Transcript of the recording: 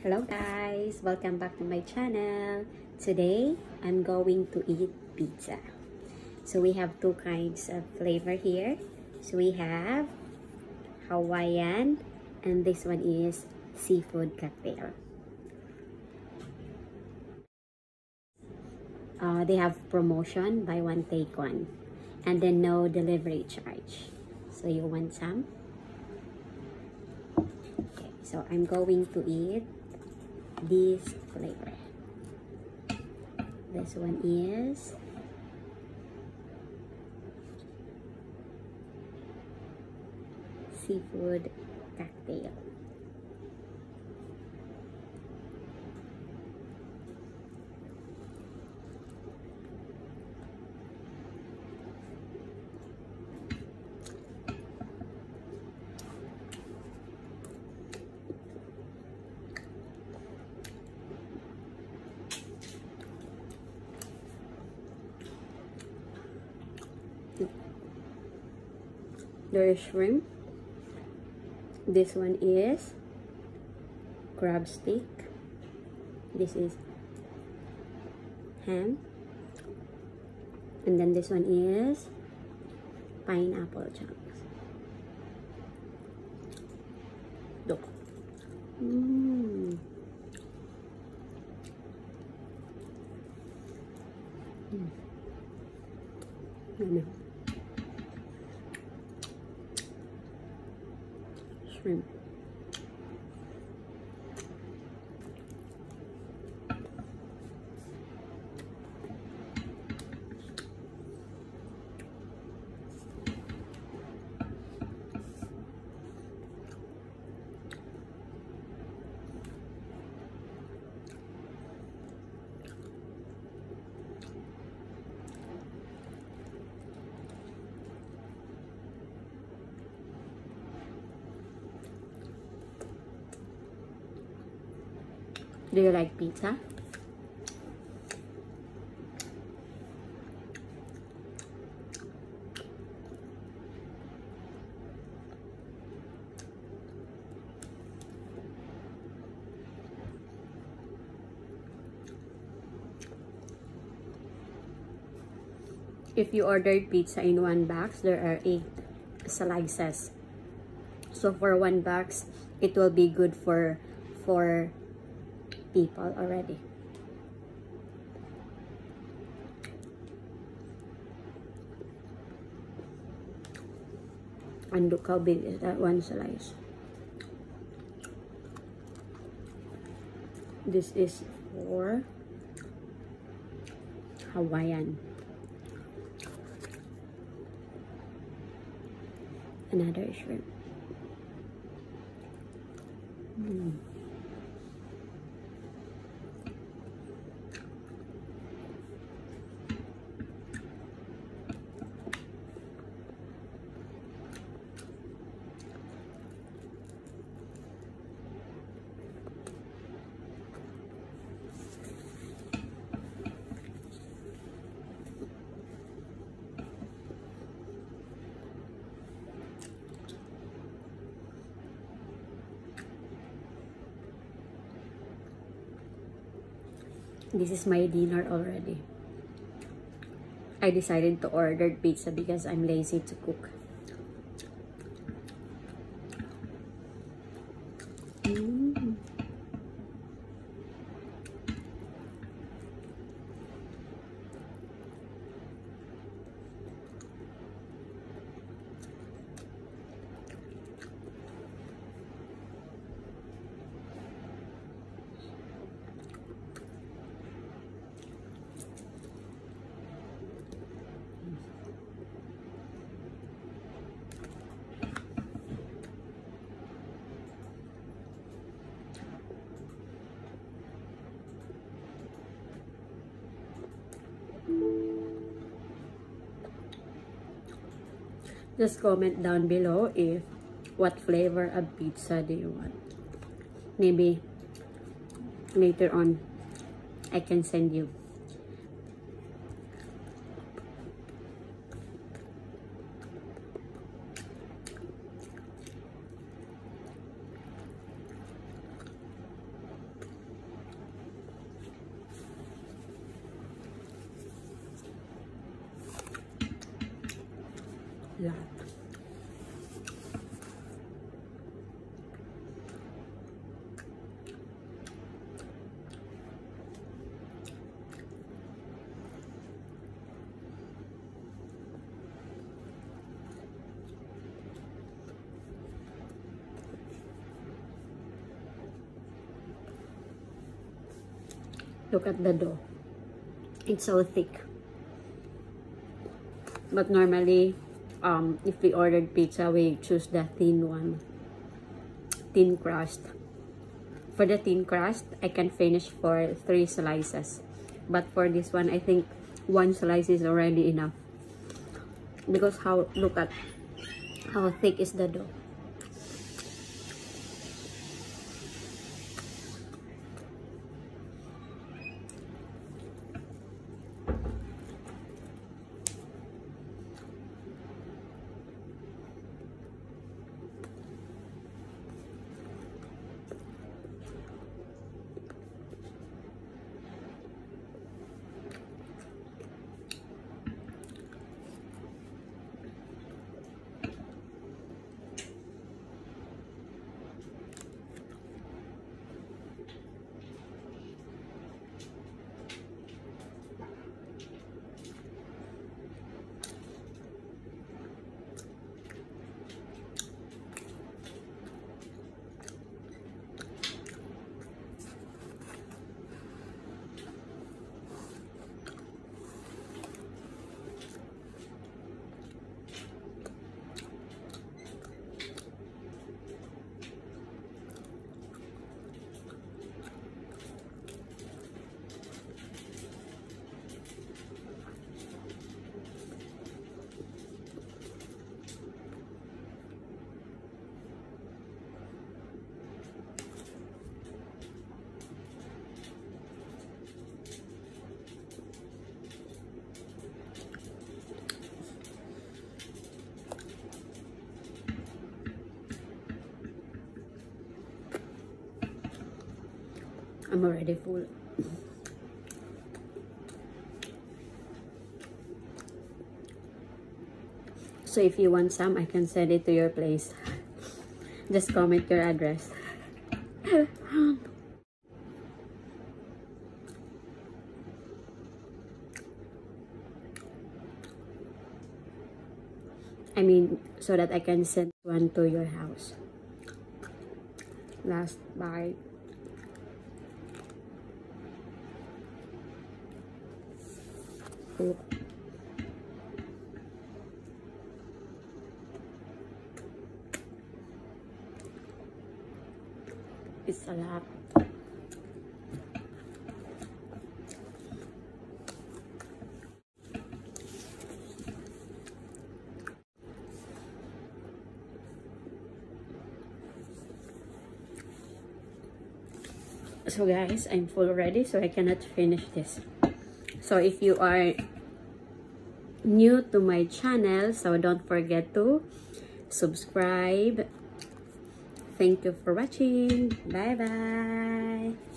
Hello guys! Welcome back to my channel. Today, I'm going to eat pizza. So we have two kinds of flavor here. So we have Hawaiian and this one is seafood cocktail. Uh, they have promotion, buy one take one. And then no delivery charge. So you want some? Okay, so I'm going to eat this flavor. This one is seafood cocktail. There is shrimp this one is crab stick this is ham and then this one is pineapple chunks look mm. Mm. Yummy. Shrimp. Do you like pizza? If you ordered pizza in one box, there are eight slices. So for one box, it will be good for for people already. And look how big is that one slice. This is for Hawaiian. Another shrimp. This is my dinner already. I decided to order pizza because I'm lazy to cook. Just comment down below if what flavor of pizza do you want. Maybe later on, I can send you. Yeah. Look at the dough. It's so thick. But normally, um, if we ordered pizza, we choose the thin one. Thin crust. For the thin crust, I can finish for three slices. But for this one, I think one slice is already enough. Because how, look at how thick is the dough. I'm already full. So if you want some, I can send it to your place. Just comment your address. I mean, so that I can send one to your house. Last bite. Cool. It's a lot. So guys, I'm full already so I cannot finish this. So if you are new to my channel, so don't forget to subscribe. Thank you for watching. Bye-bye.